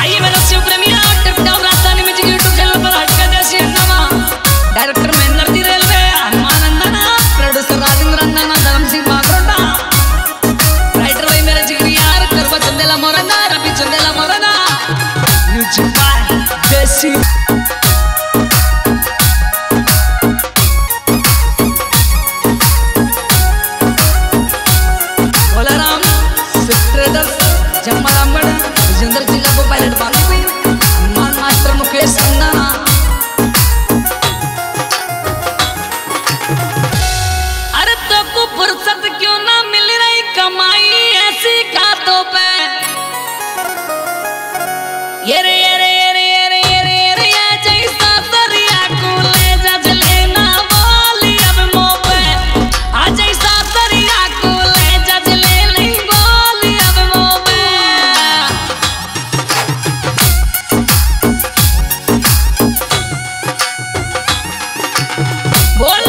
I even Hola.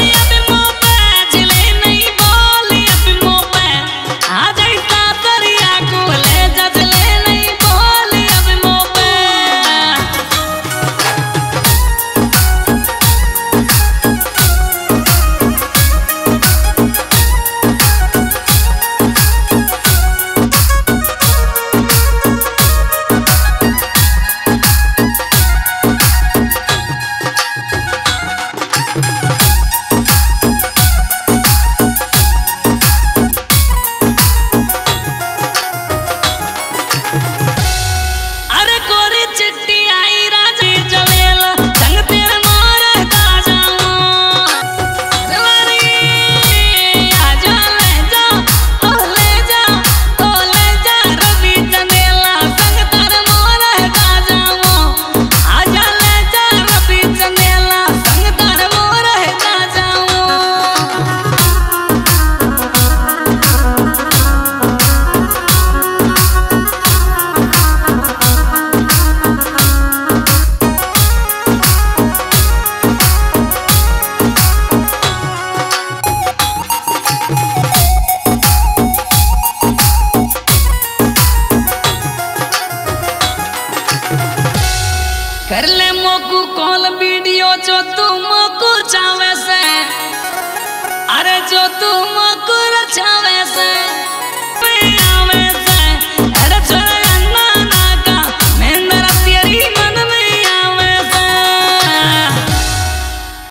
कर ले मोकू call video जो तुमको चावे से। अरे जो तुमको